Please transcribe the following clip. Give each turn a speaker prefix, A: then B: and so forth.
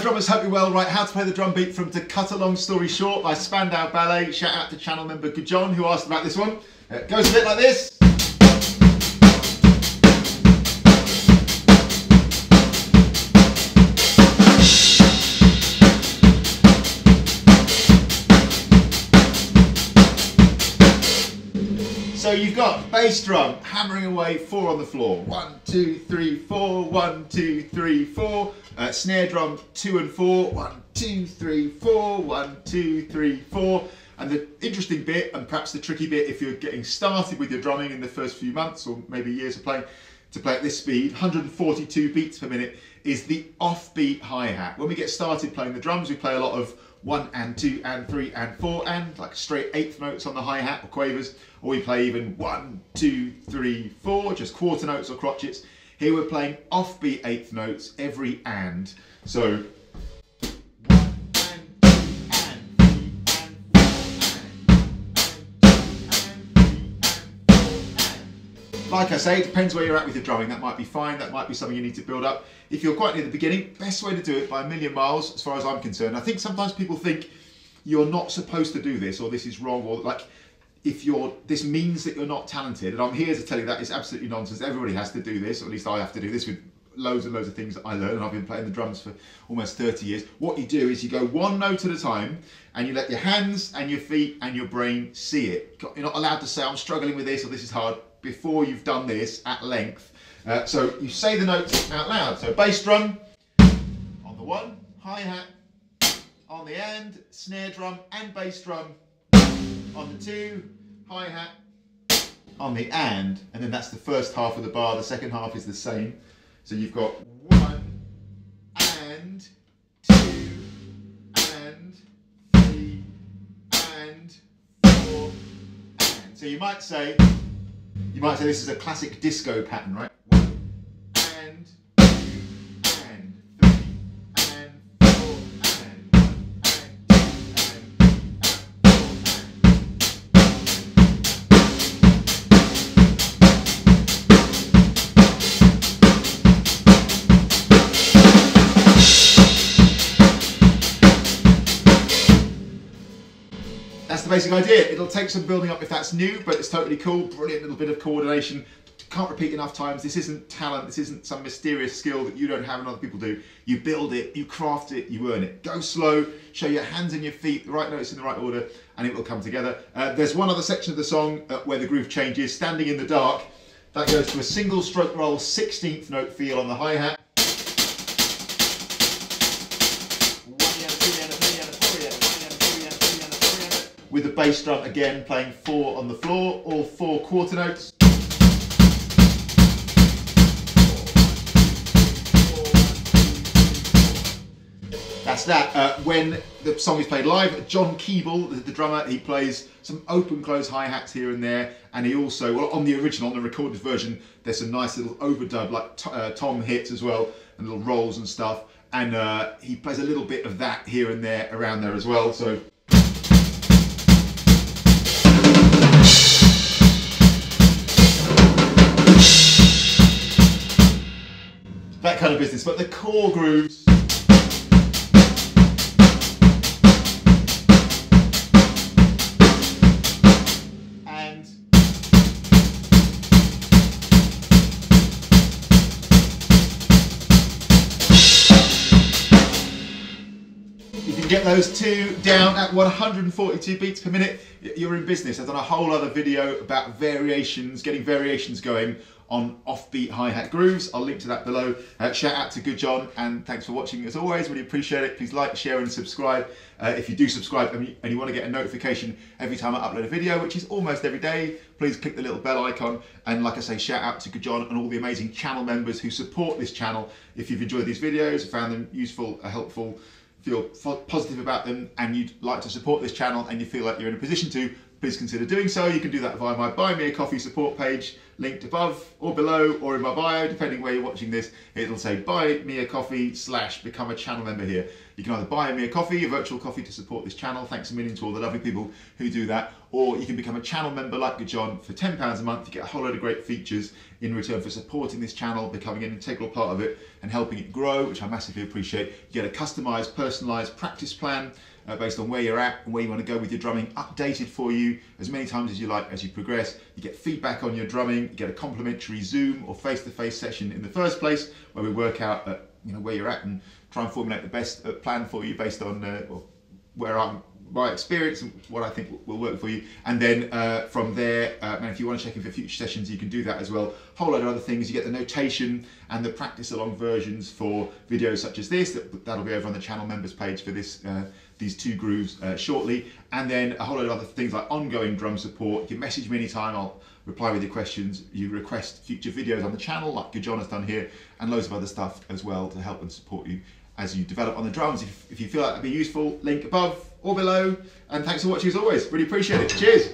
A: drummers, hope you're well. Right, how to play the drum beat from To Cut a Long Story Short by Spandau Ballet. Shout out to channel member John who asked about this one. Uh, it goes a bit like this. So you've got bass drum hammering away, four on the floor. One, two, three, four. One, two, three, four. Uh, snare drum, two and four. One, two, three, four. One, two, three, four. And the interesting bit, and perhaps the tricky bit, if you're getting started with your drumming in the first few months or maybe years of playing, to play at this speed, 142 beats per minute, is the offbeat hi-hat. When we get started playing the drums, we play a lot of one and two and three and four and like straight eighth notes on the hi-hat or quavers, or we play even one, two, three, four, just quarter notes or crotchets. Here we're playing offbeat eighth notes every and. So like I say, it depends where you're at with your drumming. That might be fine, that might be something you need to build up. If you're quite near the beginning, best way to do it by a million miles, as far as I'm concerned. I think sometimes people think you're not supposed to do this, or this is wrong, or like, if you're, this means that you're not talented. And I'm here to tell you that it's absolutely nonsense. Everybody has to do this, or at least I have to do this with loads and loads of things that I learned, and I've been playing the drums for almost 30 years. What you do is you go one note at a time, and you let your hands and your feet and your brain see it. You're not allowed to say, I'm struggling with this, or this is hard before you've done this at length. Uh, so you say the notes out loud. So bass drum on the one, hi-hat on the end, snare drum and bass drum on the two, hi-hat on the and, and then that's the first half of the bar. The second half is the same. So you've got one and two and three and four and. So you might say you might say this is a classic disco pattern, right? That's the basic idea. It'll take some building up if that's new, but it's totally cool. Brilliant little bit of coordination. Can't repeat enough times. This isn't talent. This isn't some mysterious skill that you don't have and other people do. You build it, you craft it, you earn it. Go slow, show your hands and your feet, the right notes in the right order, and it will come together. Uh, there's one other section of the song uh, where the groove changes. Standing in the dark, that goes to a single stroke roll, 16th note feel on the hi-hat. With the bass drum again playing four on the floor, all four quarter notes. That's that. Uh, when the song is played live, John Keeble, the, the drummer, he plays some open close hi-hats here and there, and he also, well, on the original, on the recorded version, there's some nice little overdub like uh, Tom hits as well, and little rolls and stuff, and uh, he plays a little bit of that here and there around there as well. So that kind of business. But the core grooves. And you can get those two down at 142 beats per minute. You're in business. I've done a whole other video about variations, getting variations going on offbeat hi-hat grooves. I'll link to that below. Uh, shout out to Gudjon and thanks for watching as always. Really appreciate it. Please like, share and subscribe. Uh, if you do subscribe and you, and you want to get a notification every time I upload a video, which is almost every day, please click the little bell icon. And like I say, shout out to Gudjon and all the amazing channel members who support this channel. If you've enjoyed these videos, found them useful, uh, helpful, feel positive about them and you'd like to support this channel and you feel like you're in a position to, please consider doing so. You can do that via my Buy Me a Coffee support page linked above or below or in my bio, depending where you're watching this. It'll say buy me a coffee slash become a channel member here. You can either buy me a coffee, a virtual coffee to support this channel. Thanks a million to all the lovely people who do that. Or you can become a channel member like John for £10 a month. You get a whole load of great features in return for supporting this channel, becoming an integral part of it and helping it grow, which I massively appreciate. You get a customized, personalized practice plan uh, based on where you're at and where you want to go with your drumming, updated for you as many times as you like as you progress. You get feedback on your drumming, you get a complimentary Zoom or face-to-face session in the first place where we work out uh, you know where you're at and try and formulate the best uh, plan for you based on uh, where I'm my experience and what I think will work for you. And then uh, from there, uh, and if you want to check in for future sessions, you can do that as well. A whole lot of other things. You get the notation and the practice along versions for videos such as this. That, that'll be over on the channel members page for this uh, these two grooves uh, shortly. And then a whole lot of other things like ongoing drum support. You can message me anytime. I'll reply with your questions. You request future videos on the channel like John has done here and loads of other stuff as well to help and support you as you develop on the drums. If, if you feel like that would be useful, link above or below. And thanks for watching as always. Really appreciate it. Cheers.